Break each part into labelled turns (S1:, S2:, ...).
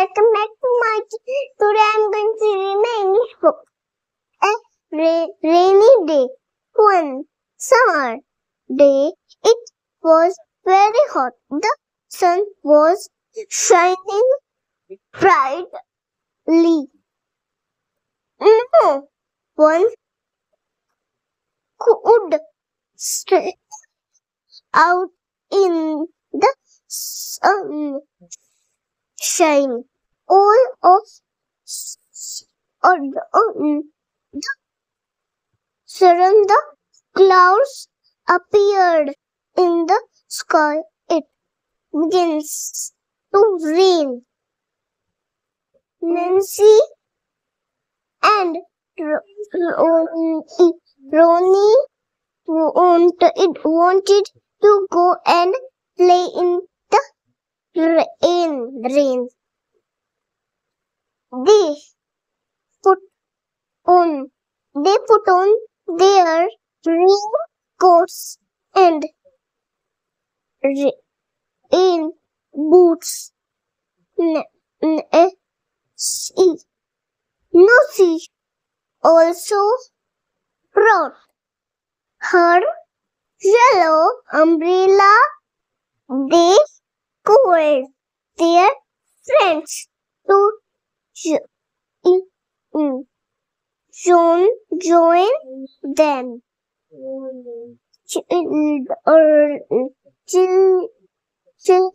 S1: welcome back to my Today I'm going to read my English book. A ra- rainy day. One summer day. It was very hot. The sun was shining brightly. No one could stay out in the sun shine. All of on the sudden the clouds appeared in the sky. It begins to rain. Nancy and Ro- Ronnie, Ronnie want, wanted to go and play in rain. rain. They put on they put on their raincoats and rain boots. N- n- also brought her yellow umbrella. They called their friends to jo- in- in- join, join them. Children, chil-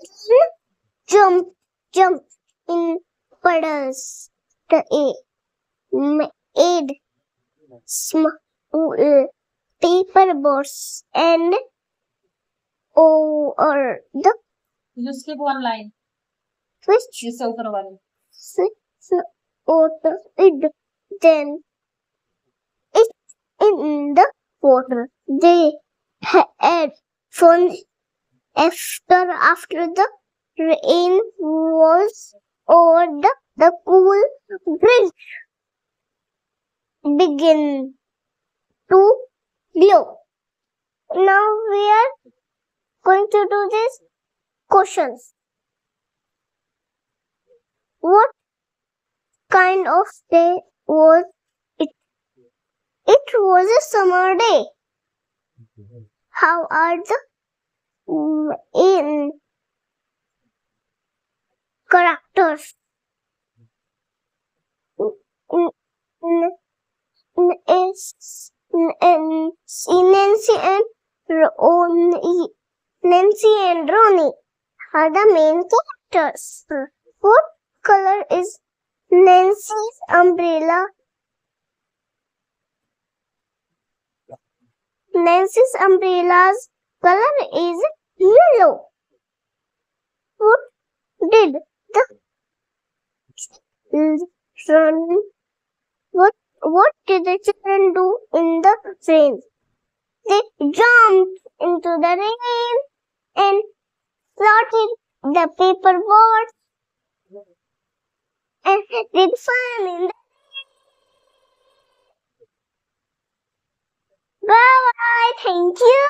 S1: jump, jump in puddles. The a made small paper boats and over the
S2: You skip one line.
S1: which
S2: This outer one.
S1: six water it then it in the water they had fun after after the rain was over the the cool breeze begin to blow now we are going to do this questions what kind of day was it? It was a summer day. How are the in characters? Nancy and Ronnie. Nancy and Ronnie are the main characters. What color is Nancy's umbrella. Nancy's umbrella's color is yellow. What did the children what what did the children do in the rain? They jumped into the rain floated the paper boats and did fun in the Bye bye. Thank you.